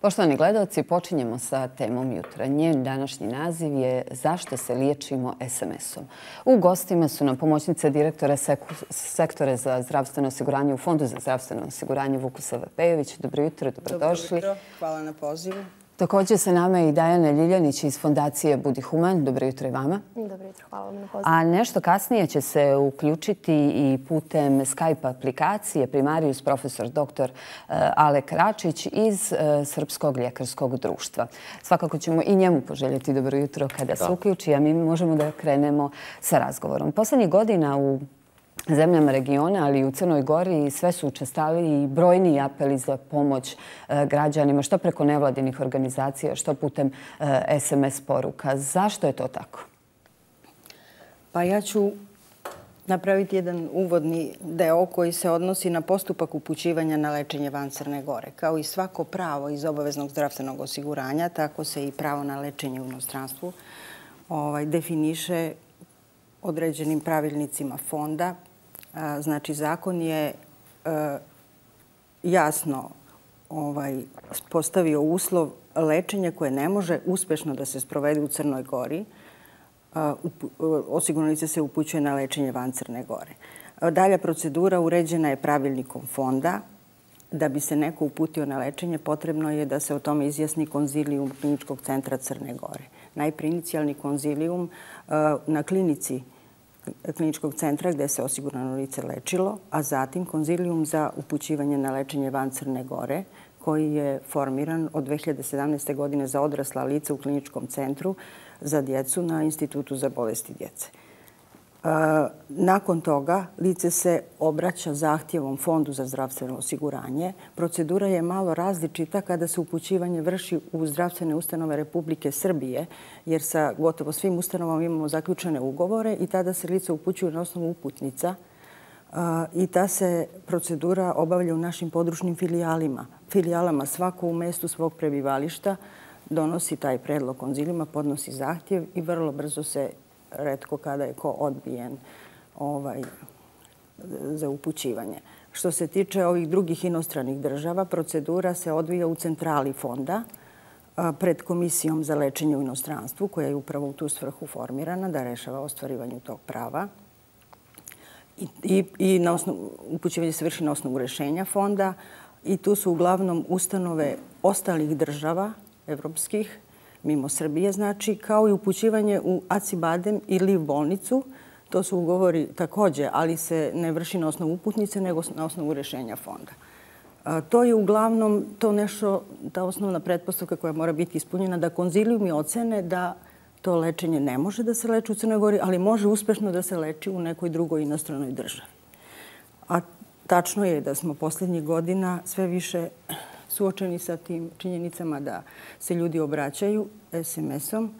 Poštovani gledalci, počinjemo sa temom jutra. Njen današnji naziv je Zašto se liječimo SMS-om? U gostima su nam pomoćnice direktora sektore za zdravstveno osiguranje u Fondu za zdravstveno osiguranje Vukusava Pejović. Dobro jutro, dobrodošli. Dobro jutro, hvala na pozivu. Također sa nama je i Dajana Ljiljanić iz Fondacije Budi Human. Dobro jutro i vama. Dobro jutro, hvala vam na pozivu. A nešto kasnije će se uključiti i putem Skype aplikacije primarius profesor dr. Eh, Alek Račić iz eh, Srpskog ljekarskog društva. Svakako ćemo i njemu poželjeti dobro jutro kada se uključi, a mi možemo da krenemo sa razgovorom. Poslednjih godina u zemljama regiona, ali i u Crnoj Gori sve su učestali i brojni apeli za pomoć e, građanima, što preko nevladinih organizacija, što putem e, SMS poruka. Zašto je to tako? Pa ja ću napraviti jedan uvodni deo koji se odnosi na postupak upućivanja na lečenje van Crne Gore. Kao i svako pravo iz obaveznog zdravstvenog osiguranja, tako se i pravo na lečenje u inostranstvu ovaj, definiše određenim pravilnicima fonda Znači, zakon je e, jasno ovaj, postavio uslov lečenja koje ne može uspešno da se sprovede u Crnoj Gori. E, osiguranice se upućuje na lečenje van Crne Gore. Dalja procedura uređena je pravilnikom fonda. Da bi se neko uputio na lečenje, potrebno je da se o tome izjasni konzilijum kliničkog centra Crne Gore. Najpre inicijalni konzilijum e, na klinici kliničkog centra gde se osigurano lice lečilo, a zatim konzilijum za upućivanje na lečenje van Crne Gore, koji je formiran od 2017. godine za odrasla lica u kliničkom centru za djecu na Institutu za bolesti djece. Eh, nakon toga lice se obraća zahtjevom Fondu za zdravstveno osiguranje. Procedura je malo različita kada se upućivanje vrši u zdravstvene ustanove Republike Srbije, jer sa gotovo svim ustanovama imamo zaključene ugovore i tada se lice upućuju na osnovu uputnica eh, i ta se procedura obavlja u našim područnim filijalima. Filijalama svako u mestu svog prebivališta donosi taj predlog konzilima, podnosi zahtjev i vrlo brzo se redko kada je ko odbijen ovaj, za upućivanje. Što se tiče ovih drugih inostranih država, procedura se odvija u centrali fonda pred Komisijom za lečenje u inostranstvu, koja je upravo u tu svrhu formirana da rešava ostvarivanju tog prava. I, i na osnovu, upućivanje se vrši na osnovu rešenja fonda i tu su uglavnom ustanove ostalih država evropskih mimo Srbije, znači, kao i upućivanje u Acibadem ili u bolnicu. To su ugovori takođe, ali se ne vrši na osnovu uputnice, nego na osnovu rešenja fonda. To je uglavnom to nešto, ta osnovna pretpostavka koja mora biti ispunjena, da konzilijumi ocene da to lečenje ne može da se leči u Crnoj Gori, ali može uspešno da se leči u nekoj drugoj inostranoj državi. A tačno je da smo posljednjih godina sve više suočeni sa tim činjenicama da se ljudi obraćaju SMS-om.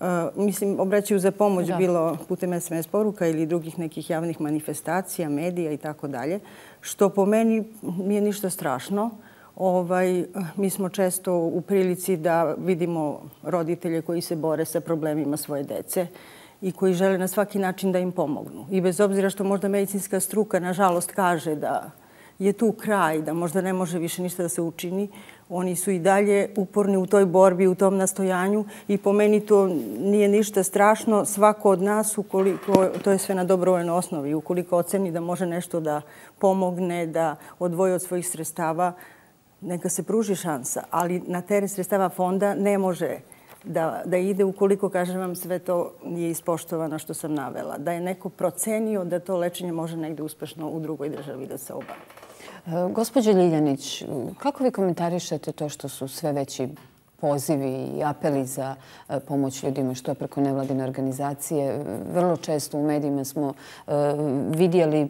Uh, mislim, obraćaju za pomoć bilo putem SMS poruka ili drugih nekih javnih manifestacija, medija i tako dalje, što po meni nije ništa strašno. Ovaj, mi smo često u prilici da vidimo roditelje koji se bore sa problemima svoje dece i koji žele na svaki način da im pomognu. I bez obzira što možda medicinska struka, nažalost, kaže da je tu kraj, da možda ne može više ništa da se učini. Oni su i dalje uporni u toj borbi, u tom nastojanju i po meni to nije ništa strašno. Svako od nas, ukoliko, to je sve na dobrovoljnoj osnovi, ukoliko oceni da može nešto da pomogne, da odvoji od svojih sredstava, neka se pruži šansa. Ali na teren sredstava fonda ne može da, da ide ukoliko, kažem vam, sve to nije ispoštovano što sam navela. Da je neko procenio da to lečenje može negde uspešno u drugoj državi da se obavi. Gospodje Gospodin Ljiljanić, kako vi komentarišete to što su sve veći pozivi i apeli za e, pomoć ljudima što preko nevladine organizacije? Vrlo često u medijima smo e, vidjeli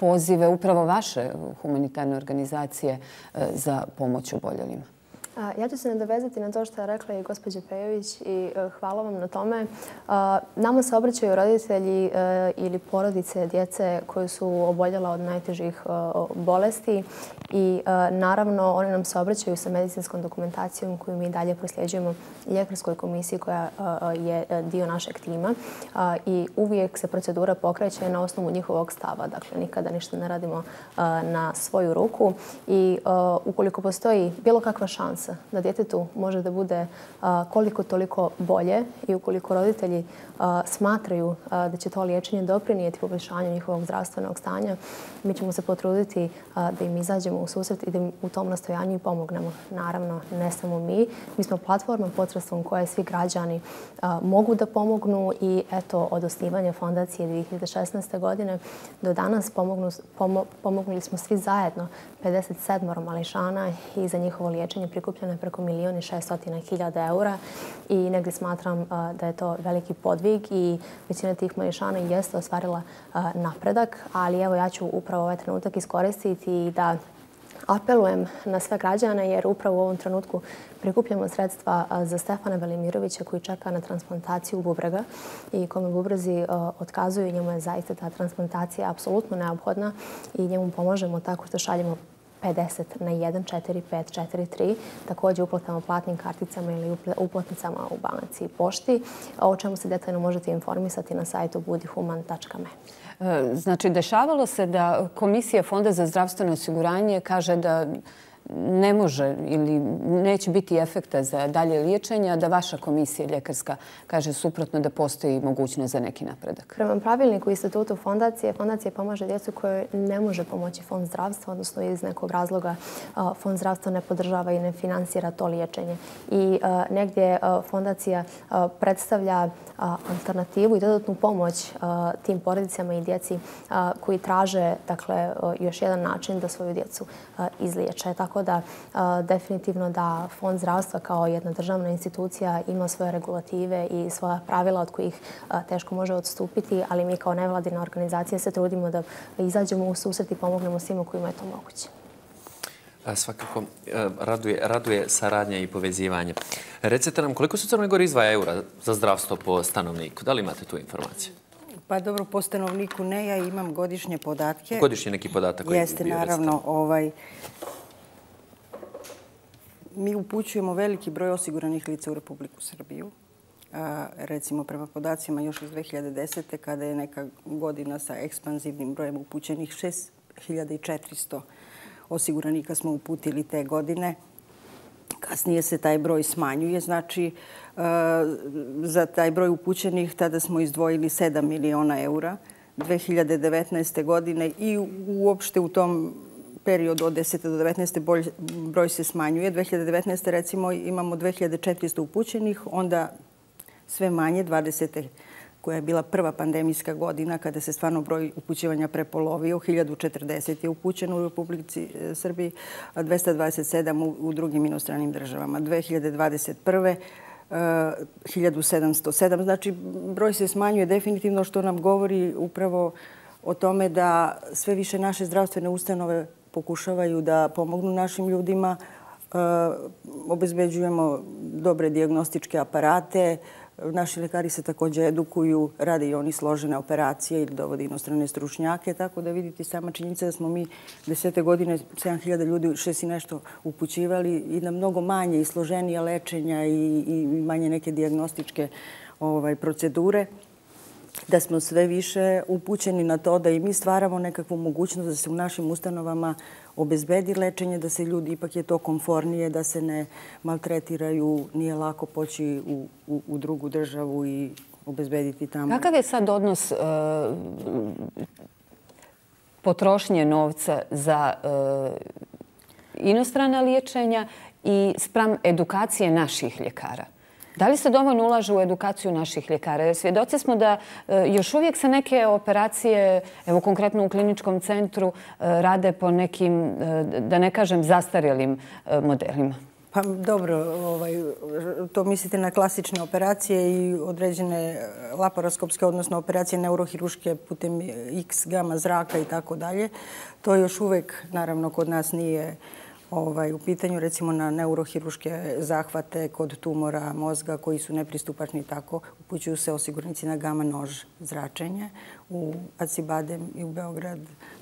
pozive upravo vaše humanitarne organizacije e, za pomoć oboljelima. Ja ću se nadovezati na to što je rekla i gospođa Pejović i e, hvala vam na tome. Nama se obraćaju roditelji e, ili porodice djece koje su oboljela od najtežih e, bolesti i naravno one nam se obraćaju sa medicinskom dokumentacijom koju mi dalje prosljeđujemo ljekarskoj komisiji koja je dio našeg tima i uvijek se procedura pokreće na osnovu njihovog stava. Dakle, nikada ništa ne radimo na svoju ruku i ukoliko postoji bilo kakva šansa šansa da djetetu može da bude koliko toliko bolje i ukoliko roditelji smatraju da će to liječenje doprinijeti poboljšanju njihovog zdravstvenog stanja, mi ćemo se potruditi da im izađemo u susret i da im u tom nastojanju i pomognemo. Naravno, ne samo mi. Mi smo platforma potrebstvom koje svi građani mogu da pomognu i eto, od osnivanja fondacije 2016. godine do danas pomognuli smo svi zajedno 57 mališana i za njihovo liječenje prikupljeno je preko milijoni šestotina hiljada eura i negdje smatram da je to veliki podvig i većina tih mališana jeste ostvarila napredak, ali evo ja ću upravo ovaj trenutak iskoristiti da apelujem na sve građane jer upravo u ovom trenutku prikupljamo sredstva za Stefana Velimirovića koji čeka na transplantaciju bubrega i kome bubrezi otkazuju. Njemu je zaista ta transplantacija apsolutno neophodna i njemu pomožemo tako što šaljemo 50 na 14543. Također uplatama platnim karticama ili uplatnicama u banci i pošti, o čemu se detaljno možete informisati na sajtu budihuman.me. E, znači, dešavalo se da Komisija Fonda za zdravstveno osiguranje kaže da ne može ili neće biti efekta za dalje liječenja, da vaša komisija ljekarska kaže suprotno da postoji mogućnost za neki napredak? Prema pravilniku institutu fondacije, fondacija pomaže djecu koje ne može pomoći fond zdravstva, odnosno iz nekog razloga fond zdravstva ne podržava i ne finansira to liječenje. I negdje fondacija predstavlja alternativu i dodatnu pomoć tim porodicama i djeci koji traže dakle, još jedan način da svoju djecu izliječe. Tako da definitivno da Fond zdravstva kao jedna državna institucija ima svoje regulative i svoja pravila od kojih teško može odstupiti, ali mi kao nevladina organizacija se trudimo da izađemo u susret i pomognemo svima kojima je to moguće. Svakako, raduje, raduje saradnja i povezivanje. Recite nam, koliko su Crnoj Gori izvaja eura za zdravstvo po stanovniku? Da li imate tu informaciju? Pa dobro, po stanovniku ne, ja imam godišnje podatke. Godišnje neki podatak koji Jeste, naravno. Ovaj, mi upućujemo veliki broj osiguranih lica u Republiku Srbiju. Recimo, prema podacima još iz 2010. kada je neka godina sa ekspanzivnim brojem upućenih 6400 osiguranika smo uputili te godine. Kasnije se taj broj smanjuje. Znači, za taj broj upućenih tada smo izdvojili 7 miliona eura 2019. godine i uopšte u tom periodu od 10. do 19. broj se smanjuje. 2019. recimo imamo 2400 upućenih, onda sve manje, 20 koja je bila prva pandemijska godina kada se stvarno broj upućivanja prepolovio. 1040 je upućeno u Republici e, Srbiji, 227 u drugim inostranim državama. 2021. 1707. E, znači, broj se smanjuje definitivno što nam govori upravo o tome da sve više naše zdravstvene ustanove pokušavaju da pomognu našim ljudima. E, obezbeđujemo dobre diagnostičke aparate, Naši lekari se također edukuju, rade i oni složene operacije ili dovode inostrane stručnjake, tako da vidite sama činjenica da smo mi desete godine 7000 ljudi, šest i nešto upućivali i na mnogo manje i složenija lečenja i manje neke diagnostičke ovaj, procedure da smo sve više upućeni na to da i mi stvaramo nekakvu mogućnost da se u našim ustanovama obezbedi lečenje, da se ljudi ipak je to konfornije, da se ne maltretiraju, nije lako poći u, u, u drugu državu i obezbediti tamo. Kakav je sad odnos uh, potrošnje novca za uh, inostrana liječenja i spram edukacije naših ljekara? Da li se dovoljno ulaže u edukaciju naših ljekara? Svjedoci smo da e, još uvijek se neke operacije, evo konkretno u kliničkom centru, e, rade po nekim, e, da ne kažem, zastarjelim modelima. Pa dobro, ovaj, to mislite na klasične operacije i određene laparoskopske, odnosno operacije neurohiruške putem X, gama, zraka i tako dalje. To još uvek, naravno, kod nas nije ovaj, u pitanju recimo na neurohiruške zahvate kod tumora mozga koji su nepristupačni tako, upućuju se osigurnici na gama nož zračenje u Acibadem i u Beograd,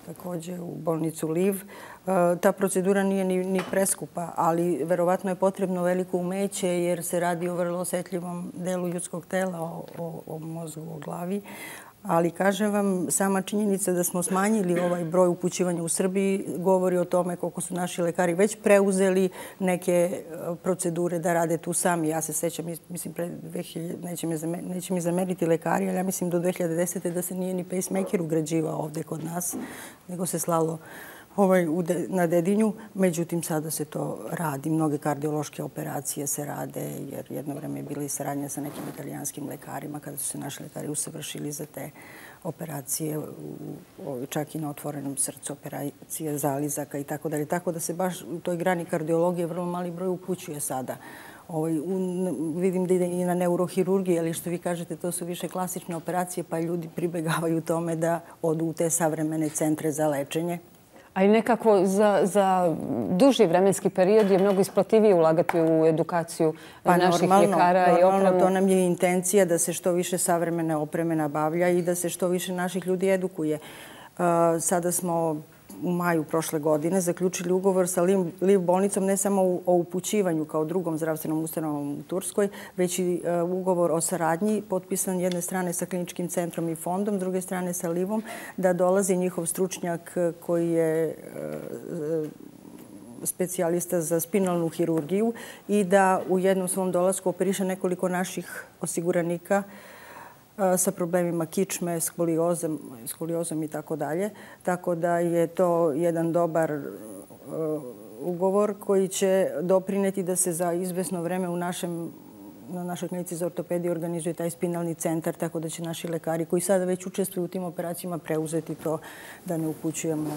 također u bolnicu Liv. E, ta procedura nije ni, ni preskupa, ali verovatno je potrebno veliko umeće jer se radi o vrlo osjetljivom delu ljudskog tela, o, o, o mozgu, o glavi Ali kažem vam, sama činjenica da smo smanjili ovaj broj upućivanja u Srbiji govori o tome koliko su naši lekari već preuzeli neke e, procedure da rade tu sami. Ja se sećam, mislim, pre 2000, neće mi zameriti lekari, ali ja mislim do 2010. da se nije ni pacemaker ugrađivao ovde kod nas, nego se slalo ovaj, na dedinju. Međutim, sada se to radi. Mnoge kardiološke operacije se rade, jer jedno vreme je bila i saradnja sa nekim italijanskim lekarima kada su se naši lekari usavršili za te operacije, čak i na otvorenom srcu, operacije zalizaka i tako dalje. Tako da se baš u toj grani kardiologije vrlo mali broj upućuje sada. Ovaj, vidim da ide i na neurohirurgiji, ali što vi kažete, to su više klasične operacije, pa ljudi pribegavaju tome da odu u te savremene centre za lečenje. A i nekako za, za duži vremenski period je mnogo isplativije ulagati u edukaciju pa, naših normalno, ljekara normalno, i opremu. To nam je intencija da se što više savremene opreme nabavlja i da se što više naših ljudi edukuje. Uh, sada smo u maju prošle godine zaključili ugovor sa Liv bolnicom ne samo o upućivanju kao drugom zdravstvenom ustanovom u Turskoj, već i e, ugovor o saradnji potpisan jedne strane sa kliničkim centrom i fondom, druge strane sa Livom, da dolazi njihov stručnjak koji je e, e, specijalista za spinalnu hirurgiju i da u jednom svom dolasku operiše nekoliko naših osiguranika sa problemima kičme, skoliozom, skoliozom i tako dalje. Tako da je to jedan dobar ugovor koji će doprineti da se za izvesno vreme u našem na našoj klinici za ortopediju organizuje taj spinalni centar, tako da će naši lekari koji sada već učestvuju u tim operacijama preuzeti to da ne upućujemo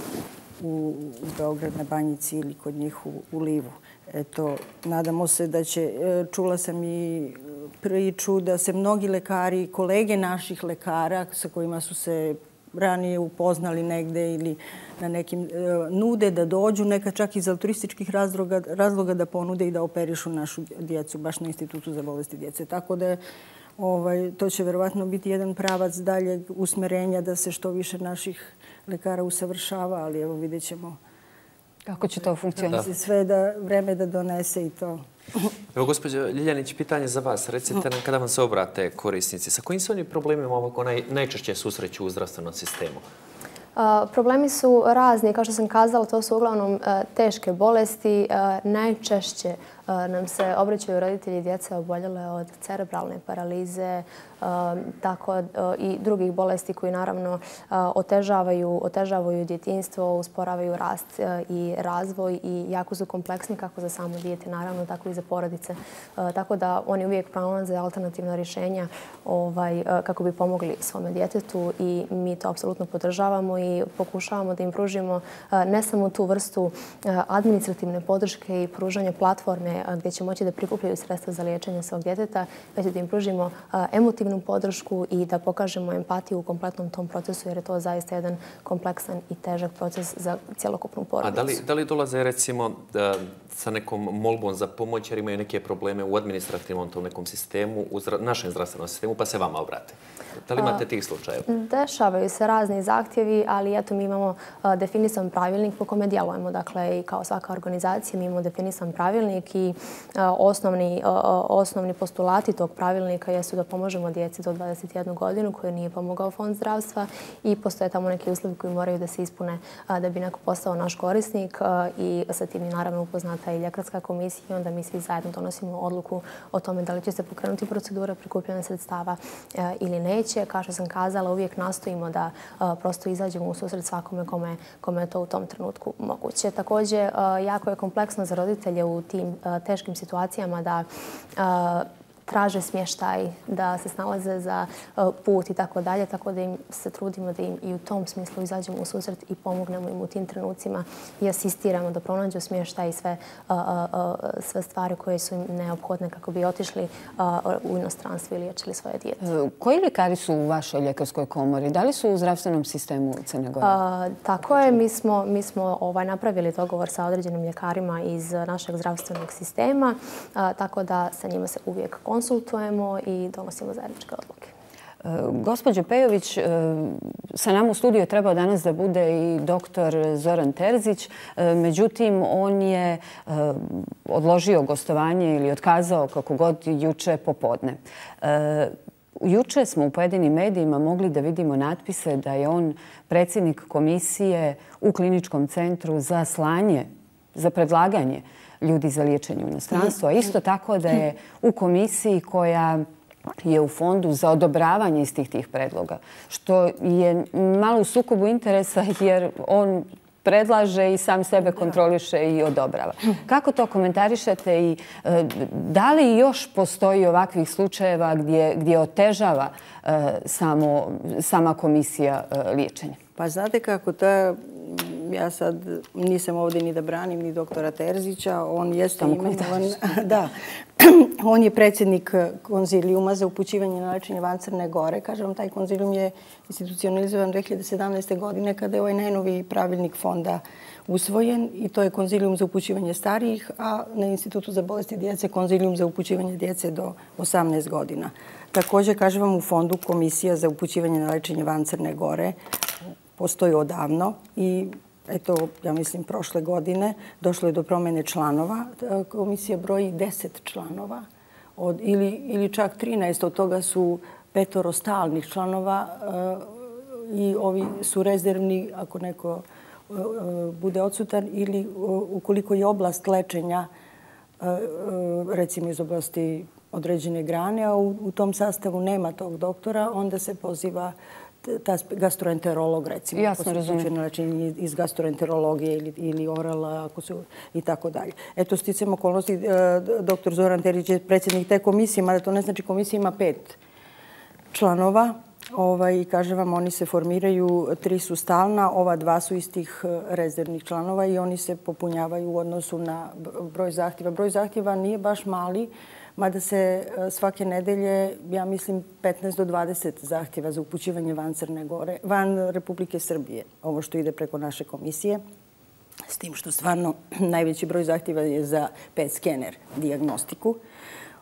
u, u Beograd na banjici ili kod njih u, u Livu. Eto, nadamo se da će, e, čula sam i priču da se mnogi lekari, kolege naših lekara sa kojima su se ranije upoznali negde ili na nekim e, nude da dođu, neka čak iz altruističkih razloga, razloga da ponude i da operišu našu djecu, baš na Institutu za bolesti djece. Tako da ovaj, to će verovatno biti jedan pravac daljeg usmerenja da se što više naših lekara usavršava, ali evo vidjet ćemo kako će to funkcioniti. Sve da vreme da donese i to. Evo, gospođo Ljiljanić, pitanje za vas. Recite nam kada vam se obrate korisnici, sa kojim su oni problemima ovako naj, najčešće susreću u zdravstvenom sistemu? Problemi su razni, kao što sam kazala, to su uglavnom e, teške bolesti. E, najčešće Eh, nam se obraćaju roditelji djece oboljele od cerebralne paralize, eh, tako eh, i drugih bolesti koji naravno otežavaju, otežavaju djetinstvo, usporavaju rast i razvoj i jako su kompleksni kako za samo dijete, naravno, tako i za porodice. Tako da oni uvijek pronalaze alternativna rješenja ovaj, kako bi pomogli svome djetetu i mi to apsolutno podržavamo i pokušavamo da im pružimo ne samo tu vrstu administrativne podrške i pružanje platforme gdje će moći da prikupljaju sredstva za liječenje svog djeteta, već da im pružimo emotivnu podršku i da pokažemo empatiju u kompletnom tom procesu, jer je to zaista jedan kompleksan i težak proces za cjelokupnu porodicu. A da li, da li dolaze, recimo, da, sa nekom molbom za pomoć, jer imaju neke probleme u administrativnom tom nekom sistemu, u zra, našem zdravstvenom sistemu, pa se vama obrate? Da li imate tih slučajeva? Dešavaju se razni zahtjevi, ali eto mi imamo definisan pravilnik po kome djelujemo. Dakle, i kao svaka organizacija mi imamo definisan pravilnik i osnovni, osnovni postulati tog pravilnika jesu da pomožemo djeci do 21 godinu koje nije pomogao fond zdravstva i postoje tamo neki uslovi koji moraju da se ispune da bi neko postao naš korisnik i sa tim je naravno upoznata i ljekarska komisija i onda mi svi zajedno donosimo odluku o tome da li će se pokrenuti procedura prikupljanja sredstava ili neće. Kao što sam kazala, uvijek nastojimo da prosto izađemo u susret svakome kome, kome je to u tom trenutku moguće. Također, jako je kompleksno za roditelje u tim teškim situacijama da traže smještaj, da se snalaze za e, put i tako dalje, tako da im se trudimo da im i u tom smislu izađemo u susret i pomognemo im u tim trenucima i asistiramo da pronađu smještaj i sve, e, e, sve stvari koje su im neophodne kako bi otišli u inostranstvo i liječili svoje dijete. Koji ljekari su u vašoj ljekarskoj komori? Da li su u zdravstvenom sistemu Crne Gore? Tako je. Mi smo, mi smo ovaj, napravili dogovor sa određenim ljekarima iz našeg zdravstvenog sistema, tako da sa njima se uvijek konsultujemo konsultujemo i donosimo zajedničke odluke. Gospodje Gospodin Pejović, e, sa nama u studiju je trebao danas da bude i doktor Zoran Terzić. E, međutim, on je e, odložio gostovanje ili otkazao kako god juče popodne. juče smo u pojedinim medijima mogli da vidimo natpise da je on predsjednik komisije u kliničkom centru za slanje, za predlaganje ljudi za liječenje u inostranstvu, a isto tako da je u komisiji koja je u fondu za odobravanje istih tih predloga, što je malo u sukobu interesa jer on predlaže i sam sebe kontroliše i odobrava. Kako to komentarišete i e, da li još postoji ovakvih slučajeva gdje otežava e, sama komisija e, liječenja? Pa znate kako, to ja sad nisam ovdje ni da branim ni doktora Terzića, on jeste imenovan... Da, on je predsjednik konzilijuma za upućivanje na lečenje van Crne Gore. Kažem, taj konzilijum je institucionalizovan 2017. godine kada je ovaj najnoviji pravilnik fonda usvojen i to je konzilijum za upućivanje starijih, a na Institutu za bolesti djece konzilijum za upućivanje djece do 18 godina. Također, kažem vam, u fondu Komisija za upućivanje na lečenje van Crne Gore postoji odavno i eto, ja mislim, prošle godine došlo je do promjene članova. E, komisija broji 10 članova od, ili, ili čak 13. Od toga su petoro stalnih članova e, i ovi su rezervni ako neko e, bude odsutan ili ukoliko je oblast lečenja recimo iz oblasti određene grane, a u, u tom sastavu nema tog doktora, onda se poziva ta gastroenterolog, recimo. Jasno, razumijem. Znači, iz gastroenterologije ili, ili orala, ako su i tako dalje. Eto, sticam okolnosti, e, doktor Zoran Terić je predsjednik te komisije, mada to ne znači komisija ima pet članova. Ovaj, kaže vam, oni se formiraju, tri su stalna, ova dva su iz tih e, rezervnih članova i oni se popunjavaju u odnosu na broj zahtjeva. Broj zahtjeva nije baš mali, mada se e, svake nedelje, ja mislim, 15 do 20 zahtjeva za upućivanje van Crne Gore, van Republike Srbije, ovo što ide preko naše komisije, s tim što stvarno najveći broj zahtjeva je za PET skener diagnostiku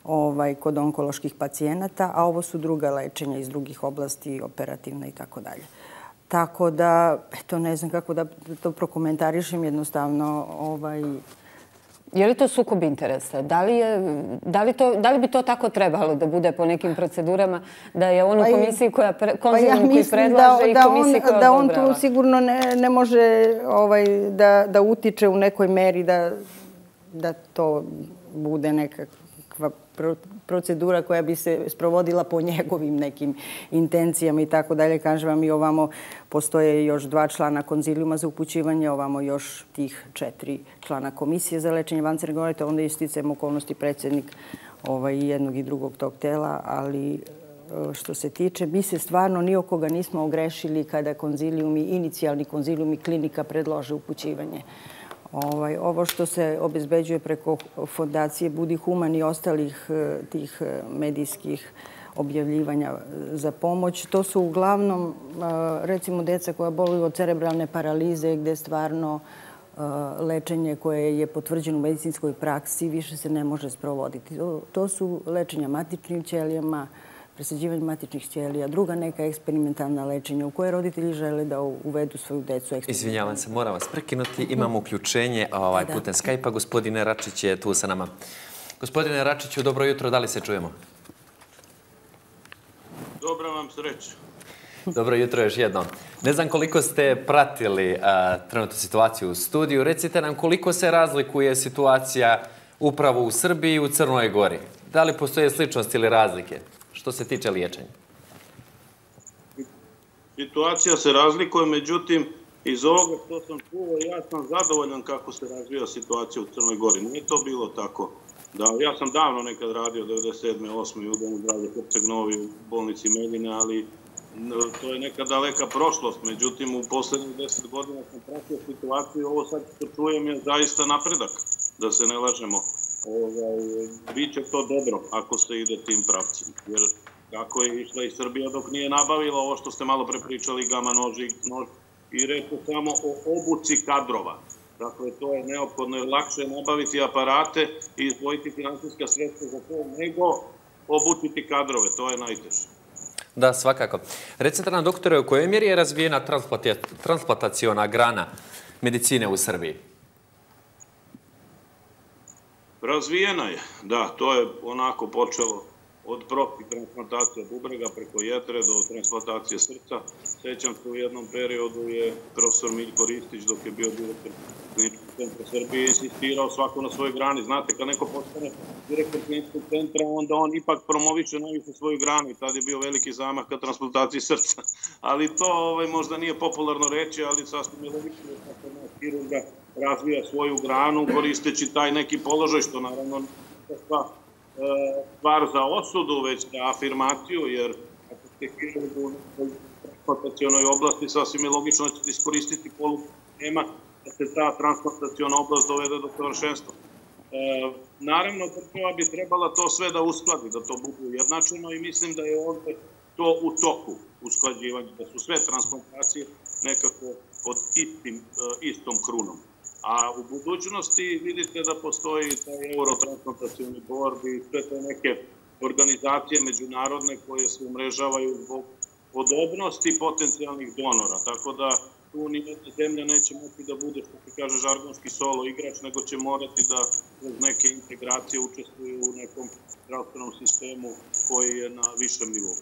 ovaj, kod onkoloških pacijenata, a ovo su druga lečenja iz drugih oblasti, operativna i tako dalje. Tako da, eto, ne znam kako da to prokomentarišem, jednostavno, ovaj, Je li to sukob interesa? Da li, je, da, li to, da li bi to tako trebalo da bude po nekim procedurama? Da je on u pa komisiji koja pre, pa ja koji predlaže da, i komisiji koja Da on tu sigurno ne, ne može ovaj, da, da utiče u nekoj meri da, da to bude nekakva procedura koja bi se sprovodila po njegovim nekim intencijama i tako dalje. Kažem vam i ovamo postoje još dva člana konzilijuma za upućivanje, ovamo još tih četiri člana komisije za lečenje vancerne govorite. Onda isticajem okolnosti predsjednik ovaj, jednog i drugog tog tela, ali e, što se tiče, mi se stvarno nijokoga nismo ogrešili kada konzilijumi, inicijalni konzilijumi klinika predlože upućivanje. Ovaj, ovo što se obezbeđuje preko fondacije Budi Human i ostalih e, tih e, medijskih objavljivanja e, za pomoć, to su uglavnom, recimo, deca koja boluju od cerebralne paralize gde stvarno lečenje koje je potvrđeno u medicinskoj praksi više se ne može sprovoditi. To su lečenja matičnim ćelijama, presađivanje matičnih ćelija, druga neka eksperimentalna lečenja u koje roditelji žele da uvedu svoju decu. Izvinjavam se, moram vas prekinuti. Imamo uključenje ovaj, putem Skype-a. Gospodine Račić je tu sa nama. Gospodine Račiću, dobro jutro, da li se čujemo? Dobro vam sreću. Dobro jutro još jednom. Ne znam koliko ste pratili trenutnu situaciju u studiju. Recite nam koliko se razlikuje situacija upravo u Srbiji i u Crnoj Gori. Da li postoje sličnosti ili razlike? Što se tiče liječenja? Situacija se razlikuje, međutim, iz ovoga što sam čuo, ja sam zadovoljan kako se razvija situacija u Crnoj Gori. Nije to bilo tako. Da, ja sam davno nekad radio, 97. 8. u Domu zdravlja Hrceg Novi u bolnici Medine, ali to je neka daleka prošlost. Međutim, u poslednjih deset godina sam pratio situaciju i ovo sad što čujem je zaista napredak, da se ne lažemo ovaj, bit će to dobro ako se ide tim pravcima. Jer kako je išla i Srbija dok nije nabavila ovo što ste malo prepričali, gama noži, nož, i reći samo o obuci kadrova. Dakle, to je neophodno je lakše nabaviti aparate i izvojiti finansijska sredstva za to, nego obučiti kadrove. To je najteže. Da, svakako. Recite nam, doktore, u kojoj mjeri je razvijena transplantacijona grana medicine u Srbiji? Razvijena je, da, to je onako počelo od propi transplantacije bubrega preko jetre do transplantacije srca. Sećam se u jednom periodu je profesor Miljko Ristić dok je bio direktor kliničkog centra Srbije insistirao svako na svojoj grani. Znate, kad neko postane direktor kliničkog centra, onda on ipak promoviće najviše svoju granu i tad je bio veliki zamah ka transplantaciji srca. Ali to ovaj, možda nije popularno reći, ali sasvim je logično da kako naš kirurga razvija svoju granu koristeći taj neki položaj, što naravno sva e, stvar za osudu, već za afirmaciju, jer ako ste hirurgu u transplantacijonoj oblasti, sasvim je logično da ćete iskoristiti polu tema da se ta transplantacijona oblast dovede do savršenstva. E, naravno, država bi trebala to sve da uskladi, da to bude ujednačeno i mislim da je ovde to u toku usklađivanja, da su sve transplantacije nekako pod istim, e, istom krunom. A u budućnosti vidite da postoji taj eurotransplantacijoni borbi i sve te neke organizacije međunarodne koje se umrežavaju zbog podobnosti potencijalnih donora. Tako da tu ni jedna zemlja neće moći da bude, što se kaže, žargonski solo igrač, nego će morati da uz neke integracije učestvuju u nekom zdravstvenom sistemu koji je na višem nivou.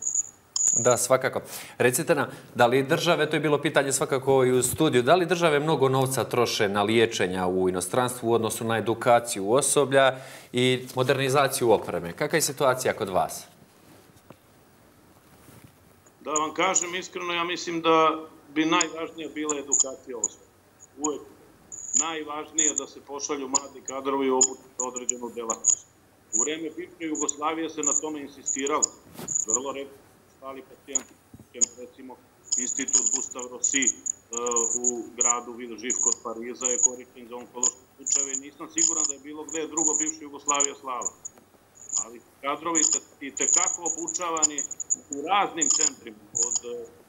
Da, svakako. Recite nam, da li države, to je bilo pitanje svakako i u studiju, da li države mnogo novca troše na liječenja u inostranstvu u odnosu na edukaciju osoblja i modernizaciju opreme? Kakva je situacija kod vas? Da vam kažem iskreno, ja mislim da bi najvažnija bila edukacija osoba. Uvijek najvažnije da se pošalju mladi kadrovi u obuku za određenu delatnost. U vreme bivše Jugoslavije se na tome insistiralo. Vrlo redko ostali pacijenti, recimo institut Gustav Rossi eh, u gradu Vidoživ kod Pariza je korišten za onkološke slučajeve. Nisam siguran da je bilo gde drugo bivše Jugoslavije slava. Ali kadrovi i tekako obučavani u raznim centrima, od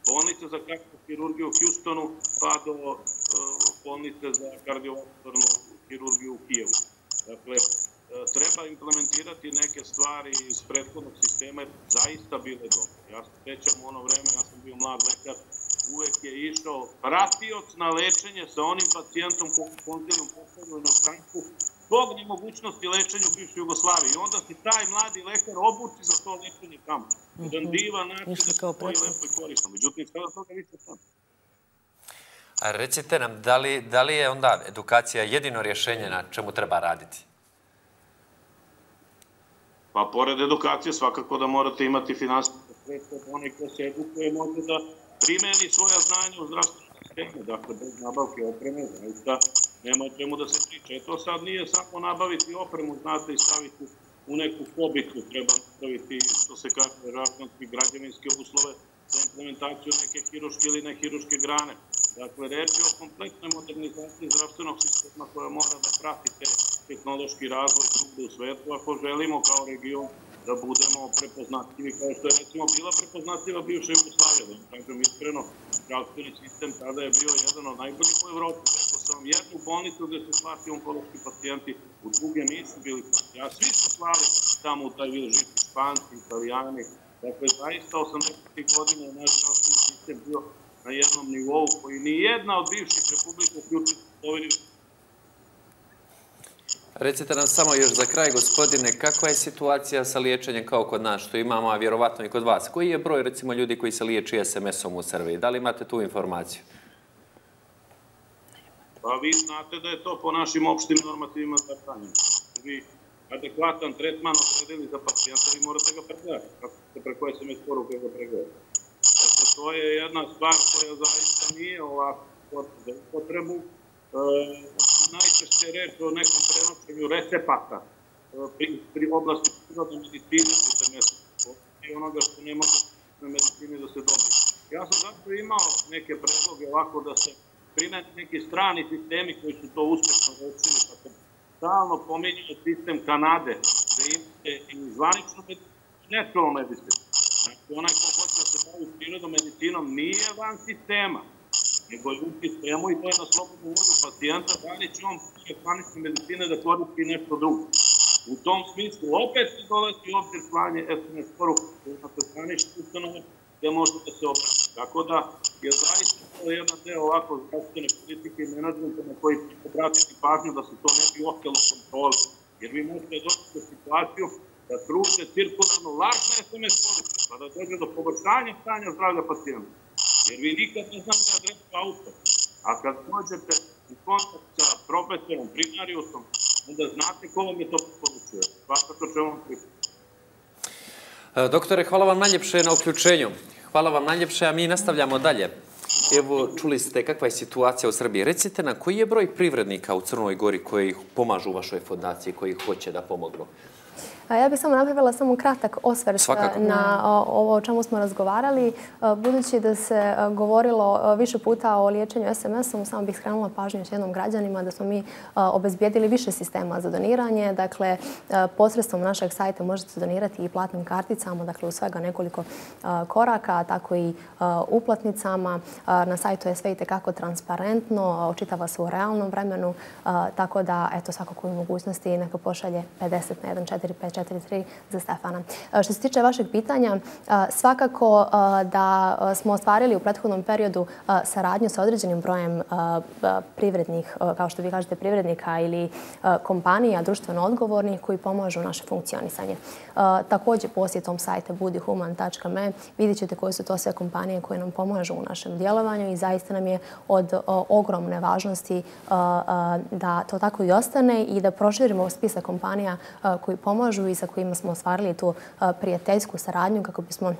bolnice za kardiohirurgiju u Houstonu pa do bolnice za kardiovaskularnu hirurgiju pa eh, u Kijevu. Dakle, treba implementirati neke stvari iz prethodnog sistema, zaista bile dobro. Ja se sećam u ono vreme, ja sam bio mlad lekar, uvek je išao pratioc na lečenje sa onim pacijentom koji konzilijom postavljaju na stranku zbog nemogućnosti lečenja u bivšoj Jugoslaviji. I onda si taj mladi lekar obuči za to lečenje tamo. Jedan divan način da se koji lepo i korisno. Međutim, sada toga više sam. A recite nam, da li, da li je onda edukacija jedino rješenje na čemu treba raditi? Pa pored edukacije svakako da morate imati finansijske sredstva, onaj ko se edukuje može da primeni svoja znanja u zdravstvenom sistemu, dakle bez nabavke opreme, zaista nema čemu da se priče. E to sad nije samo nabaviti opremu, znate, i staviti u neku hobitu, treba staviti, što se kaže, različite građevinske uslove za implementaciju neke hiruške ili nehiruške grane. Dakle, reći o kompletnoj modernizaciji zdravstvenog sistema koja mora da prati te tehnološki razvoj u svetu, ako želimo kao region da budemo prepoznatljivi, kao što je recimo bila prepoznatljiva bivša Jugoslavija, da kažem iskreno, zdravstveni sistem tada je bio jedan od najboljih u Evropi. Rekao sam jednu bolnicu gde se slati onkološki pacijenti, u druge nisu bili slati. A svi su slali tamo u taj vid žiti, španci, italijani. Dakle, zaista 80. godine je naš zdravstveni sistem bio na jednom nivou koji ni jedna od bivših republika uključila Sloveniju Recite nam samo još za kraj, gospodine, kakva je situacija sa liječenjem kao kod nas, što imamo, a vjerovatno i kod vas? Koji je broj, recimo, ljudi koji se liječi SMS-om u Srbiji? Da li imate tu informaciju? Pa vi znate da je to po našim opštim normativima za. Vi adekvatan tretman odredili za pacijenta, vi morate ga pregledati. Kako ste preko SMS poruke ga pregledati. Dakle, to je jedna stvar koja zaista nije ovako za upotrebu. E, najčešće reč o nekom prenošenju recepata e, pri, pri oblasti prirodne medicine, i onoga što ne može na medicini da se dobije. Ja sam zato imao neke predloge ovako da se primeti neki strani sistemi koji su to uspešno rečili, pa se stalno pominjaju sistem Kanade, da imate i zvaničnu medicinu, ne samo medicinu. Znači, onaj ko hoće da se bavi prirodom medicinom nije van sistema nego je upis sistemu i to je na slobodnu volju pacijenta, da li će on prije klanične medicine da koristi nešto drugo. U tom smislu opet se dolazi obzir slanje SMS poruku na klanične ustanove gdje možete da se opraviti. Tako da je zaista to jedan deo ovako zdravstvene politike i menadžmenta na koji obratiti pažnju da se to ne bi ostalo kontroli. Jer vi možete doći u situaciju da pruže cirkularno lažne SMS poruke, pa da dođe do poboljšanja stanja zdravlja pacijenta. Jer vi nikad ne znate adresu auto. A kad dođete u kontakt sa profesorom, primariusom, onda znate ko vam je to poručuje. Svakako će vam pripraviti. E, doktore, hvala vam najljepše na uključenju. Hvala vam najljepše, a mi nastavljamo dalje. Evo, čuli ste kakva je situacija u Srbiji. Recite nam, koji je broj privrednika u Crnoj Gori koji pomažu u vašoj fondaciji, koji hoće da pomognu? Ja bih samo napravila samo kratak osvrt na ovo o čemu smo razgovarali. Budući da se govorilo više puta o liječenju SMS-om, samo bih skrenula pažnju još jednom građanima da smo mi obezbijedili više sistema za doniranje. Dakle, posredstvom našeg sajta možete donirati i platnim karticama, dakle u svega nekoliko koraka, tako i uplatnicama. Na sajtu je sve i tekako transparentno, očitava se u realnom vremenu, tako da, eto, svako koji mogućnosti neka pošalje 50 na 1, 4, 5, 4.3 za Stefana. E, što se tiče vašeg pitanja, e, svakako e, da smo ostvarili u prethodnom periodu saradnju sa određenim brojem privrednih, kao što vi kažete, privrednika ili kompanija društveno odgovornih koji pomažu naše funkcionisanje. Također posjetom sajta budihuman.me vidjet ćete koje su to sve kompanije koje nam pomažu u našem djelovanju i zaista nam je od ogromne važnosti da to tako i ostane i da proširimo spisak kompanija koji pomažu i sa kojima smo ostvarili tu prijateljsku saradnju kako bismo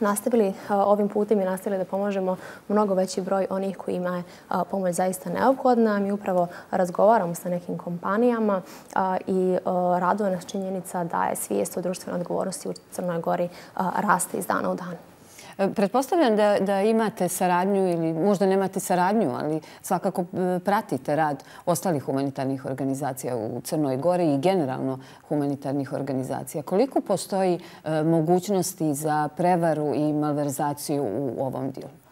nastavili eh, ovim putem i nastavili da pomožemo mnogo veći broj onih kojima je eh, pomoć zaista neophodna. Mi upravo razgovaramo sa nekim kompanijama eh, i raduje nas činjenica da je svijest o društvenoj odgovornosti u Crnoj Gori raste iz dana u dan. E, pretpostavljam da, da imate saradnju ili možda nemate saradnju, ali svakako e, pratite rad ostalih humanitarnih organizacija u Crnoj Gori i generalno humanitarnih organizacija. Koliko postoji e, mogućnosti za prevaru i malverzaciju u ovom dijelu?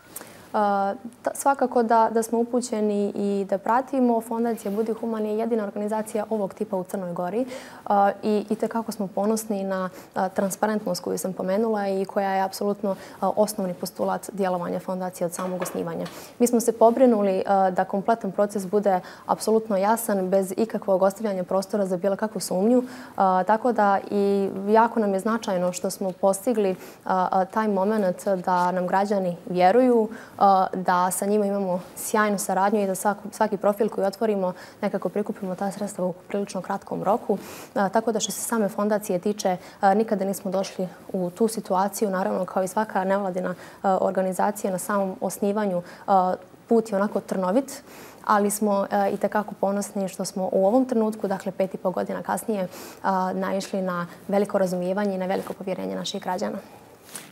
Svakako da, da smo upućeni i da pratimo. Fondacija Budi Human je jedina organizacija ovog tipa u Crnoj Gori i, i tekako smo ponosni na transparentnost koju sam pomenula i koja je apsolutno osnovni postulat djelovanja fondacije od samog osnivanja. Mi smo se pobrinuli da kompletan proces bude apsolutno jasan bez ikakvog ostavljanja prostora za bilo kakvu sumnju. Tako da i jako nam je značajno što smo postigli taj moment da nam građani vjeruju, da sa njima imamo sjajnu saradnju i da svaki profil koji otvorimo nekako prikupimo ta sredstva u prilično kratkom roku. Tako da što se same fondacije tiče, nikada nismo došli u tu situaciju. Naravno, kao i svaka nevladina organizacija na samom osnivanju put je onako trnovit, ali smo i takako ponosni što smo u ovom trenutku, dakle pet i pol godina kasnije, naišli na veliko razumijevanje i na veliko povjerenje naših građana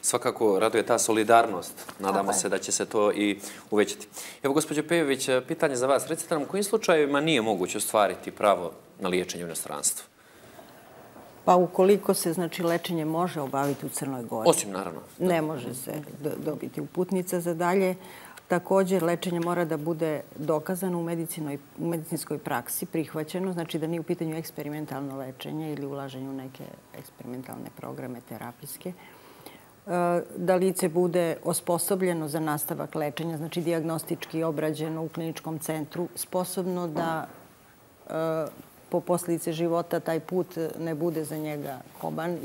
svakako raduje ta solidarnost. Nadamo se da će se to i uvećati. Evo, gospođo Pejović, pitanje za vas. Recite nam, kojim slučajevima nije moguće ostvariti pravo na liječenje u inostranstvu? Pa ukoliko se znači, lečenje može obaviti u Crnoj Gori. Osim, naravno. Ne može se dobiti uputnica za dalje. Također, lečenje mora da bude dokazano u, u medicinskoj praksi, prihvaćeno, znači da nije u pitanju eksperimentalno lečenje ili ulaženje u neke eksperimentalne programe terapijske. Eh, da lice bude osposobljeno za nastavak lečenja, znači diagnostički obrađeno u kliničkom centru, sposobno da eh, po posljedice života taj put ne bude za njega koban.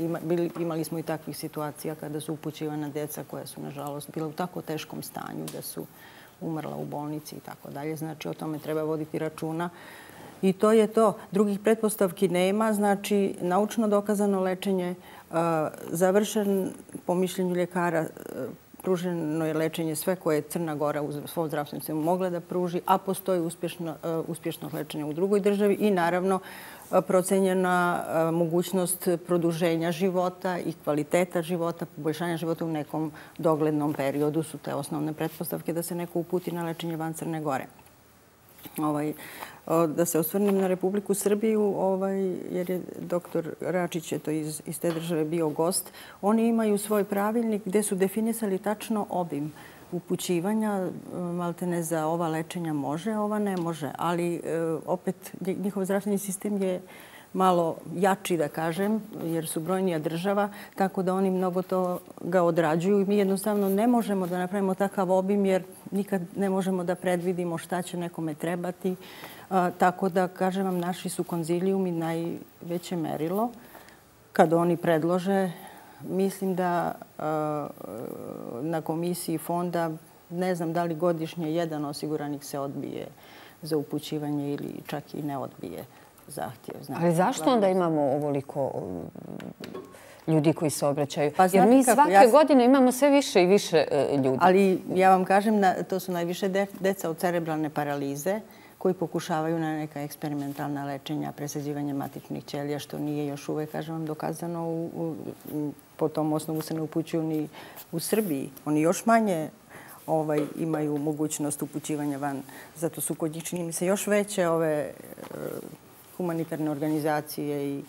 Imali smo i takvih situacija kada su upućivana deca koja su, nažalost, bila u tako teškom stanju da su umrla u bolnici i tako dalje. Znači, o tome treba voditi računa. I to je to. Drugih pretpostavki nema. Znači, naučno dokazano lečenje, završen po mišljenju ljekara, e, pruženo je lečenje sve koje je Crna Gora u svom zdravstvenom sistemu mogla da pruži, a postoji uspješno, e, uspješno lečenje u drugoj državi i naravno e, procenjena mogućnost produženja života i kvaliteta života, poboljšanja života u nekom doglednom periodu su te osnovne pretpostavke da se neko uputi na lečenje van Crne Gore. Ovaj, da se osvrnem na Republiku Srbiju, ovaj, jer je doktor Račić je to iz, iz te države bio gost. Oni imaju svoj pravilnik gdje su definisali tačno obim upućivanja. Maltene za ova lečenja može, ova ne može. Ali e, opet njihov zdravstveni sistem je malo jači, da kažem, jer su brojnija država, tako da oni mnogo to ga odrađuju. Mi jednostavno ne možemo da napravimo takav obim, jer nikad ne možemo da predvidimo šta će nekome trebati. Tako da, kažem vam, naši su konzilijumi najveće merilo kad oni predlože, mislim da na komisiji fonda ne znam da li godišnje jedan osiguranik se odbije za upućivanje ili čak i ne odbije zahtjev. Ali zašto onda imamo ovoliko ljudi koji se obraćaju? Pa Jer mi svake godine imamo sve više i više e, ljudi. Ali ja vam kažem, to su najviše deca od cerebralne paralize koji pokušavaju na neka eksperimentalna lečenja, presađivanje matičnih ćelija, što nije još uvek, kažem vam, dokazano. Po tom osnovu se ne upućuju ni u Srbiji. Oni još manje ovaj, imaju mogućnost upućivanja van. Zato su kod njih, čini mi se, još veće ove e, humanitarne organizacije i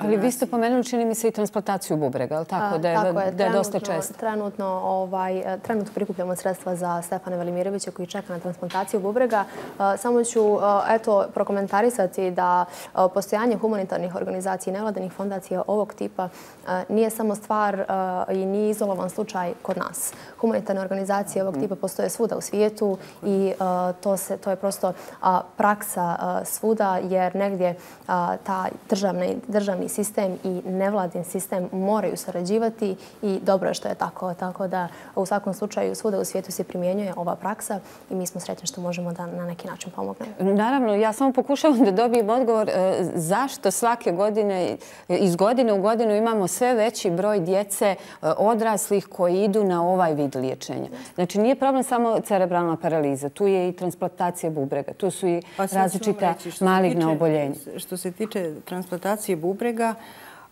Ali vi ste pomenuli, čini mi se, i transplantaciju bubrega, ali tako? Da je, da je dosta često. Trenutno, ovaj, trenutno prikupljamo sredstva za Stefana Velimirovića koji čeka na transplantaciju bubrega. Samo ću eto, prokomentarisati da postojanje humanitarnih organizacija i nevladanih fondacija ovog tipa nije samo stvar i nije izolovan slučaj kod nas. Humanitarne organizacije ovog tipa postoje svuda u svijetu i to, se, to je prosto praksa svuda jer negdje ta državna, državna državni sistem i nevladin sistem moraju sarađivati i dobro je što je tako. Tako da u svakom slučaju svuda u svijetu se primjenjuje ova praksa i mi smo sretni što možemo da na neki način pomognemo. Naravno, ja samo pokušavam da dobijem odgovor e, zašto svake godine, iz godine u godinu imamo sve veći broj djece e, odraslih koji idu na ovaj vid liječenja. Znači, nije problem samo cerebralna paraliza. Tu je i transplantacija bubrega. Tu su i pa različita maligna oboljenja. Što se tiče transplantacije bubrega, bubrega.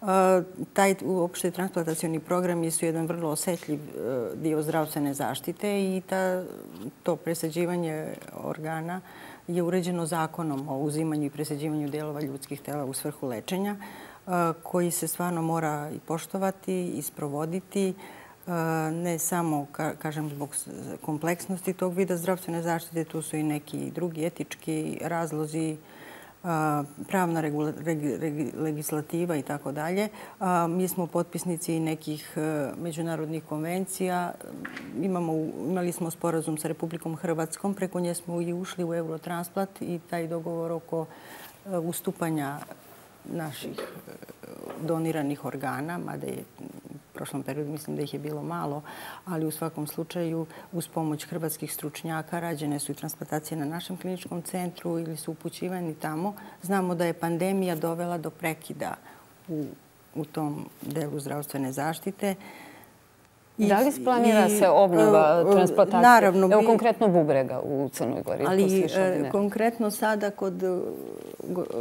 E, taj uopšte transplantacioni programi su jedan vrlo osetljiv e, dio zdravstvene zaštite i to presađivanje organa je uređeno zakonom o uzimanju i presađivanju delova ljudskih tela u svrhu lečenja e, koji se stvarno mora i poštovati i sprovoditi ne samo, kažem, zbog kompleksnosti tog vida zdravstvene zaštite, tu su i neki drugi etički razlozi, pravna legislativa i tako dalje. Mi smo potpisnici nekih e, međunarodnih konvencija. Imali smo sporazum sa Republikom Hrvatskom. Preko nje smo i ušli u Eurotransplant i taj dogovor oko e, ustupanja naših e, doniranih organa, mada je u prošlom periodu mislim da ih je bilo malo, ali u svakom slučaju uz pomoć hrvatskih stručnjaka rađene su i transplantacije na našem kliničkom centru ili su upućivani tamo. Znamo da je pandemija dovela do prekida u, u tom delu zdravstvene zaštite. Da li splanira se obnova e, transplantacije? Naravno. Evo konkretno bubrega u Crnoj Gori. Ali e, konkretno sada kod e,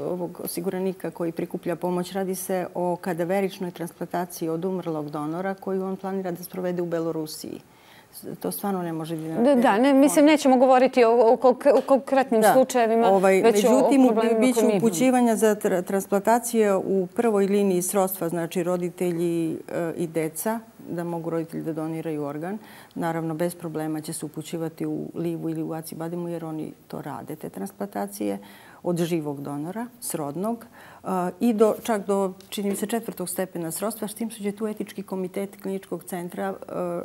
ovog osiguranika koji prikuplja pomoć radi se o kadaveričnoj transplantaciji od umrlog donora koju on planira da sprovede u Belorusiji. To stvarno ne može. Da, da ne, mislim, nećemo govoriti o, konkretnim slučajevima, ovaj, već međutim, o problemima bit će upućivanja za transplantacije u prvoj liniji srodstva, znači roditelji i deca, da mogu roditelji da doniraju organ. Naravno, bez problema će se upućivati u Livu ili u Acibadimu jer oni to rade, te transplantacije od živog donora, srodnog, i do, čak do, čini mi se, četvrtog stepena srodstva, s tim su će tu etički komitet kliničkog centra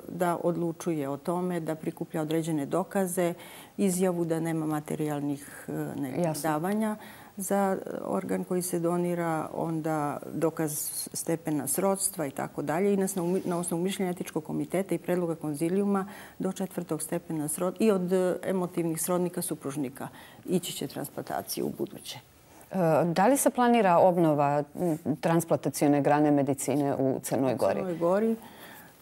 da odlučuje o tome, da prikuplja određene dokaze, izjavu da nema materijalnih davanja za organ koji se donira, onda dokaz stepena srodstva i tako dalje. I na osnovu mišljenja etičkog komiteta i predloga konzilijuma do četvrtog stepena srodstva i od emotivnih srodnika supružnika ići će transplantacije u buduće. E, da li se planira obnova transplantacijone grane medicine u Crnoj Gori? U Crnoj Gori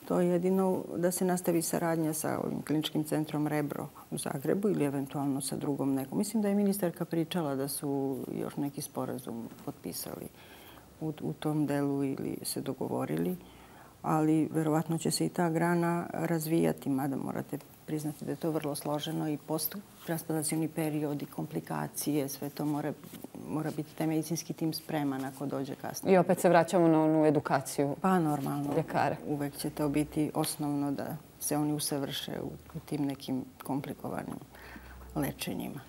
to je jedino da se nastavi saradnja sa ovim kliničkim centrom Rebro u Zagrebu ili eventualno sa drugom nekom. Mislim da je ministarka pričala da su još neki sporazum potpisali u, u tom delu ili se dogovorili, ali verovatno će se i ta grana razvijati, mada morate priznati da je to vrlo složeno i postup, transplantacijni period i komplikacije, sve to mora, mora biti taj medicinski tim spreman ako dođe kasnije. I opet se vraćamo na onu edukaciju Pa normalno, ljekara. uvek će to biti osnovno da se oni usavrše u, u tim nekim komplikovanim lečenjima.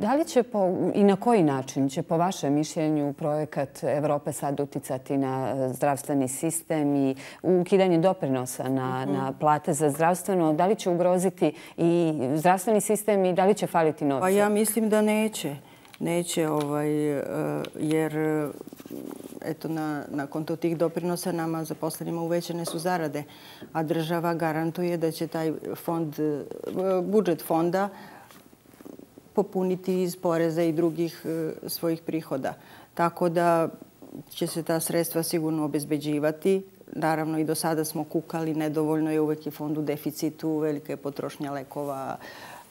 Da li će po, i na koji način će po vašem mišljenju projekat Evrope sad uticati na zdravstveni sistem i ukidanje doprinosa na, na plate za zdravstveno? Da li će ugroziti i zdravstveni sistem i da li će faliti novce? Pa ja mislim da neće. Neće, ovaj, jer eto, na, na konto tih doprinosa nama zaposlenima uvećane su zarade, a država garantuje da će taj fond, budžet fonda popuniti iz poreza i drugih e, svojih prihoda. Tako da će se ta sredstva sigurno obezbeđivati. Naravno, i do sada smo kukali, nedovoljno je uvek i fond u deficitu, velika je potrošnja lekova,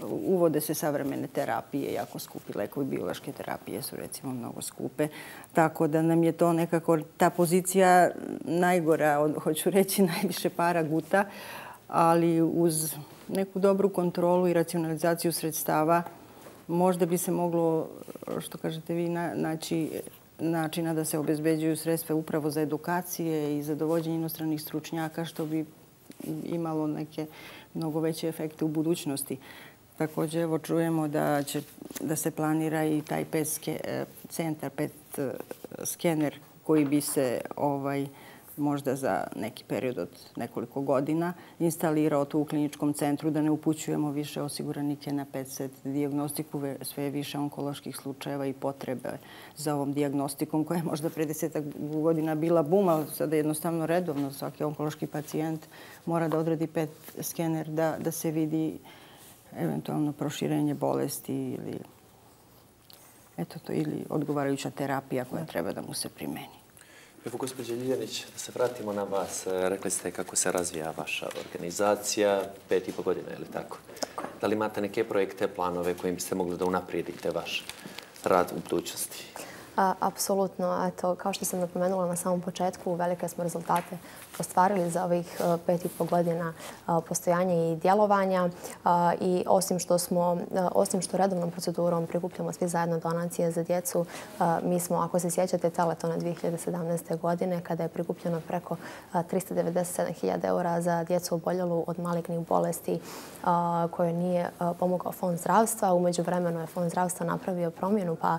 uvode se savremene terapije, jako skupi lekovi, biološke terapije su recimo mnogo skupe. Tako da nam je to nekako ta pozicija najgora, hoću reći najviše para guta, ali uz neku dobru kontrolu i racionalizaciju sredstava možda bi se moglo, što kažete vi, naći načina da se obezbeđuju sredstva upravo za edukacije i za dovođenje inostranih stručnjaka, što bi imalo neke mnogo veće efekte u budućnosti. Također, evo, čujemo da će da se planira i taj PET e, centar, PET e, skener koji bi se ovaj, možda za neki period od nekoliko godina instalirao tu u kliničkom centru da ne upućujemo više osiguranike na PET-set diagnostiku, sve više onkoloških slučajeva i potrebe za ovom diagnostikom koja je možda pre desetak godina bila bum, ali sada jednostavno redovno svaki onkološki pacijent mora da odredi PET skener da, da se vidi eventualno proširenje bolesti ili eto to ili odgovarajuća terapija koja treba da mu se primeni. Evo, gospođe Ljiljanić, da se vratimo na vas. E, rekli ste kako se razvija vaša organizacija, pet i po godina, je li tako? Da li imate neke projekte, planove kojim biste mogli da unaprijedite vaš rad u budućnosti? Apsolutno. Eto, kao što sam napomenula na samom početku, velike smo rezultate ostvarili za ovih e, pet i po godina e, postojanja i djelovanja. E, I osim što smo, osim što redovnom procedurom prikupljamo svi zajedno donacije za djecu, mi smo, ako se sjećate, teletona 2017. godine, kada je prikupljeno preko 397.000 eura za djecu oboljelu od malignih bolesti koje nije pomogao Fond zdravstva. Umeđu vremenu je Fond zdravstva napravio promjenu, pa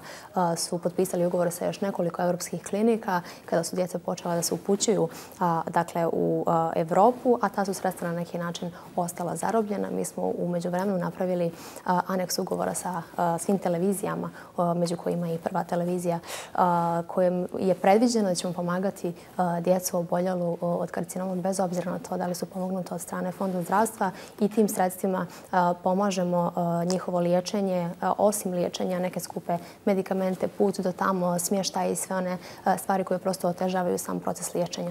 su potpisali ugovore sa još nekoliko evropskih klinika kada su djece počela da se upućuju da dakle, dakle, u Evropu, a ta su sredstva na neki način ostala zarobljena. Mi smo umeđu vremenu napravili aneks ugovora sa svim televizijama, među kojima i prva televizija, kojem je predviđeno da ćemo pomagati djecu oboljalu od karcinoma bez obzira na to da li su pomognute od strane Fonda zdravstva i tim sredstvima pomažemo njihovo liječenje, osim liječenja, neke skupe medikamente, put do tamo, smještaj i sve one stvari koje prosto otežavaju sam proces liječenja.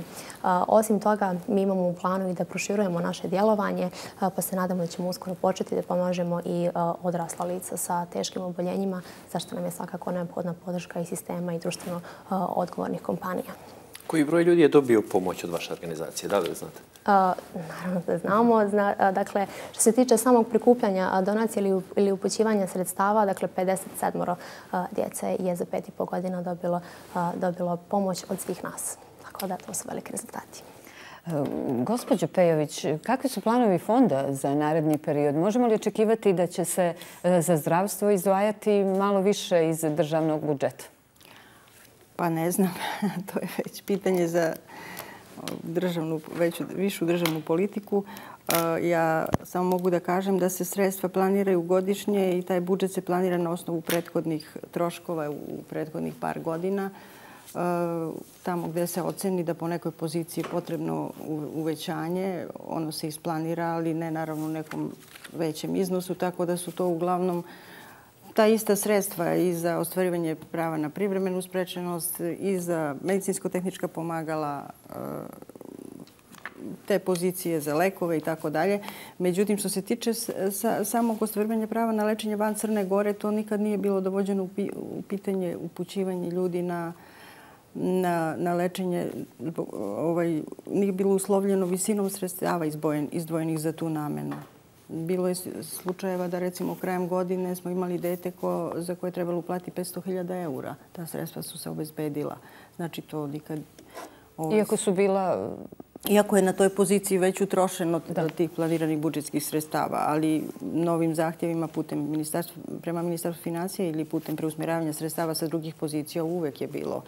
Osim toga, mi imamo u planu i da proširujemo naše djelovanje, pa se nadamo da ćemo uskoro početi da pomažemo i odrasla lica sa teškim oboljenjima, zašto nam je svakako neophodna podrška i sistema i društveno odgovornih kompanija. Koji broj ljudi je dobio pomoć od vaše organizacije? Da li znate? Naravno da znamo. Dakle, što se tiče samog prikupljanja donacije ili upućivanja sredstava, dakle, 57 djece je za pet i po godina dobilo pomoć od svih nas. Tako da, to su velike rezultati. Ehm, Gospodjo Pejović, kakvi su planovi fonda za naredni period? Možemo li očekivati da će se e, za zdravstvo izdvajati malo više iz državnog budžeta? Pa ne znam. To je već pitanje za državnu, veću, višu državnu politiku. E, ja samo mogu da kažem da se sredstva planiraju godišnje i taj budžet se planira na osnovu prethodnih troškova u prethodnih par godina tamo gdje se oceni da po nekoj poziciji je potrebno uvećanje, ono se isplanira, ali ne naravno u nekom većem iznosu, tako da su to uglavnom ta ista sredstva i za ostvarivanje prava na privremenu sprečenost i za medicinsko-tehnička pomagala, e, te pozicije za lekove i tako dalje. Međutim, što se tiče samog ostvarivanja prava na lečenje van Crne Gore, to nikad nije bilo dovođeno u pitanje upućivanje ljudi na na, na lečenje ovaj, nije bilo uslovljeno visinom sredstava izbojen, izdvojenih za tu namenu. Bilo je slučajeva da recimo krajem godine smo imali dete ko, za koje je trebalo uplatiti 500.000 eura. Ta sredstva su se obezbedila. Znači to nikad... Ovaj, Iako su bila... Iako je na toj poziciji već utrošeno da. tih planiranih budžetskih sredstava, ali novim zahtjevima putem ministarstva, prema ministarstvu financija ili putem preusmjeravanja sredstava sa drugih pozicija uvek je bilo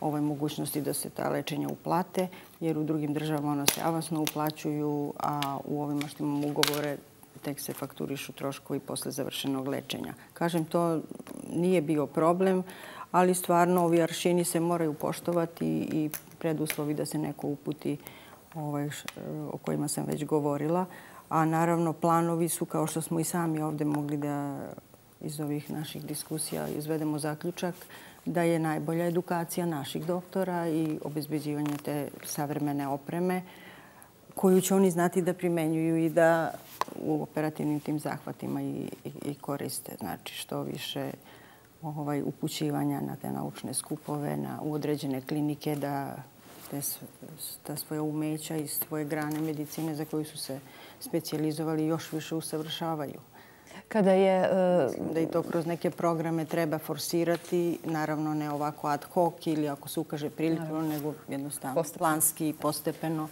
ove mogućnosti da se ta lečenja uplate, jer u drugim državama ona se avansno uplaćuju, a u ovima što imamo ugovore tek se fakturišu troškovi posle završenog lečenja. Kažem, to nije bio problem, ali stvarno ovi aršini se moraju poštovati i preduslovi da se neko uputi ovaj, o kojima sam već govorila. A naravno planovi su, kao što smo i sami ovde mogli da iz ovih naših diskusija izvedemo zaključak, da je najbolja edukacija naših doktora i obezbeđivanje te savremene opreme koju će oni znati da primenjuju i da u operativnim tim zahvatima i, i, i koriste. Znači što više ovaj, upućivanja na te naučne skupove, na u određene klinike da te, ta svoje umeća i svoje grane medicine za koju su se specijalizovali još više usavršavaju. Kada je... Uh, da i to kroz neke programe treba forsirati, naravno ne ovako ad hoc ili ako se ukaže prilično, nego jednostavno postepeno. planski i postepeno.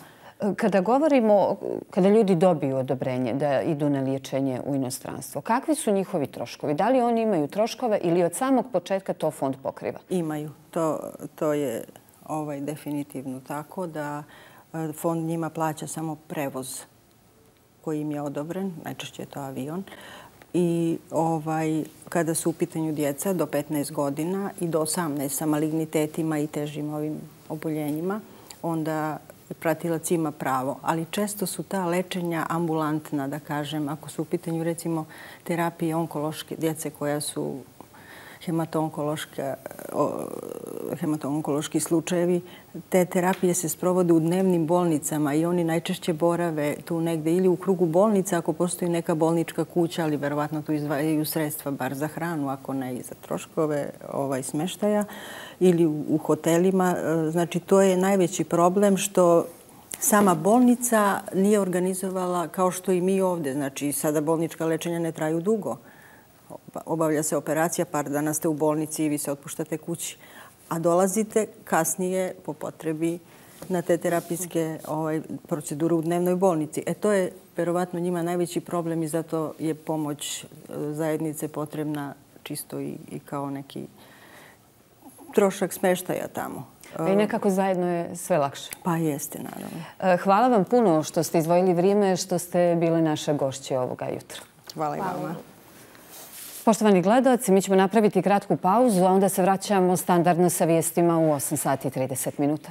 Kada govorimo, kada ljudi dobiju odobrenje da idu na liječenje u inostranstvo, kakvi su njihovi troškovi? Da li oni imaju troškove ili od samog početka to fond pokriva? Imaju. To, to je ovaj, definitivno tako da e, fond njima plaća samo prevoz koji im je odobren, najčešće je to avion. I ovaj, kada su u pitanju djeca do 15 godina i do 18 sa malignitetima i težim ovim oboljenjima, onda pratilac ima pravo. Ali često su ta lečenja ambulantna, da kažem, ako su u pitanju recimo terapije onkološke djece koja su hematonkološki slučajevi. Te terapije se sprovode u dnevnim bolnicama i oni najčešće borave tu negde ili u krugu bolnica ako postoji neka bolnička kuća, ali verovatno tu izdvajaju sredstva bar za hranu, ako ne i za troškove ovaj, smeštaja ili u hotelima. E, znači, to je najveći problem što sama bolnica nije organizovala kao što i mi ovde. Znači, sada bolnička lečenja ne traju dugo obavlja se operacija, par dana ste u bolnici i vi se otpuštate kući, a dolazite kasnije po potrebi na te terapijske ovaj, procedure u dnevnoj bolnici. E to je verovatno njima najveći problem i zato je pomoć e, zajednice potrebna čisto i, i kao neki trošak smeštaja tamo. I nekako zajedno je sve lakše. Pa jeste, naravno. E, hvala vam puno što ste izvojili vrijeme, što ste bili naše gošće ovoga jutra. Hvala i vama. Poštovani gledalci, mi ćemo napraviti kratku pauzu, a onda se vraćamo standardno sa vijestima u 8 sati i 30 minuta.